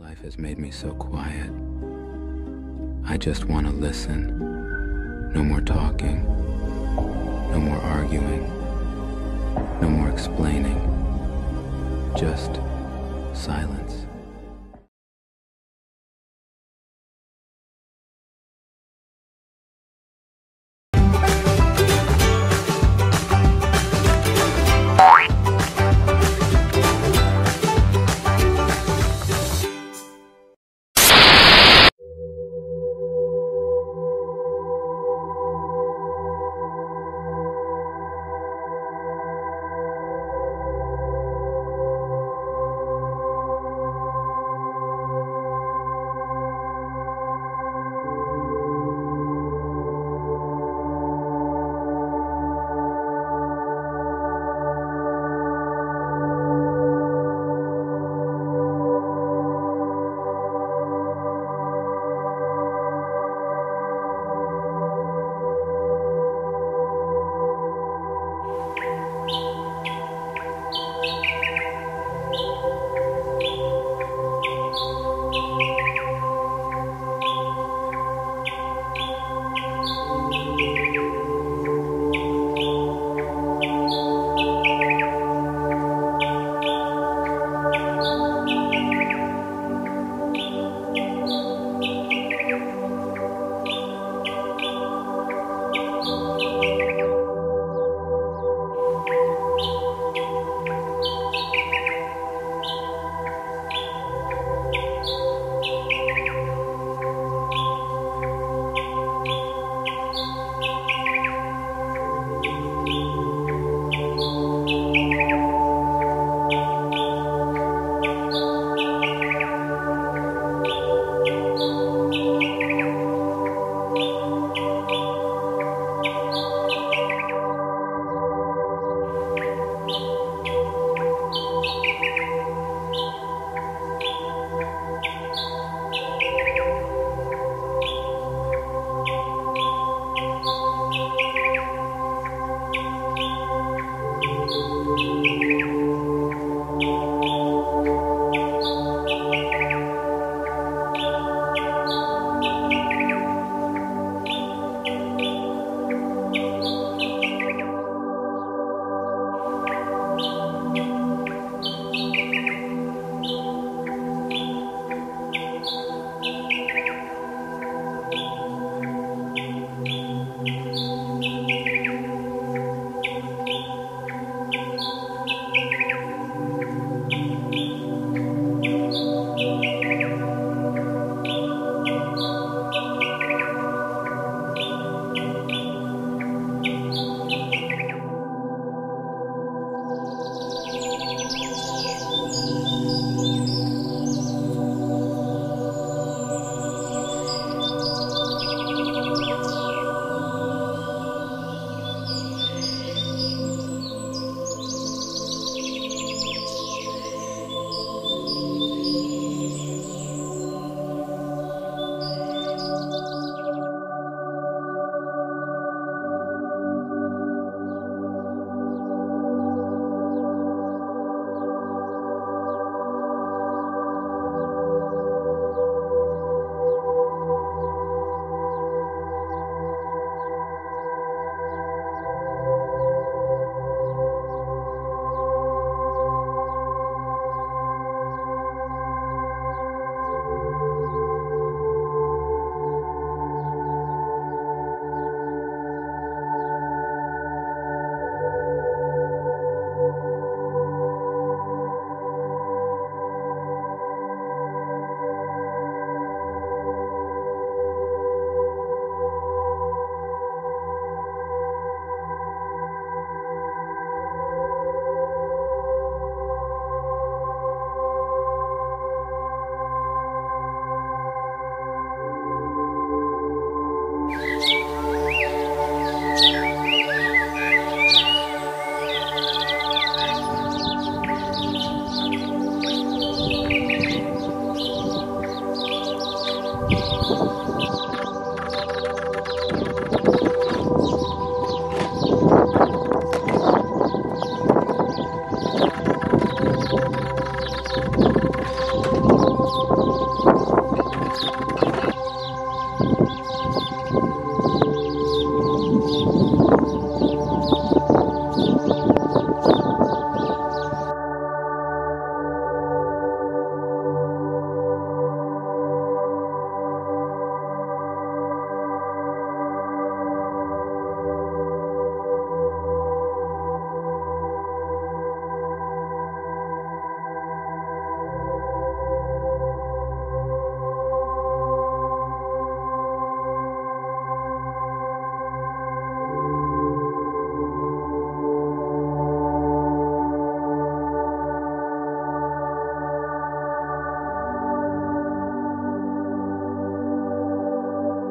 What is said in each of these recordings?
Life has made me so quiet. I just want to listen. No more talking. No more arguing. No more explaining. Just silence.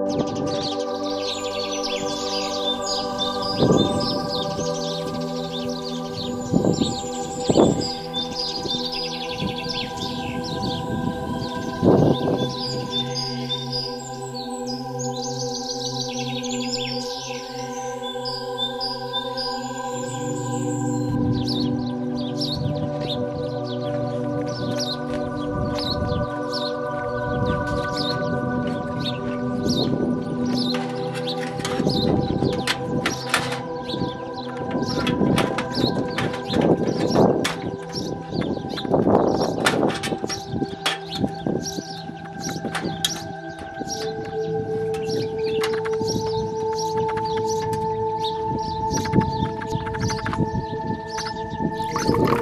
you you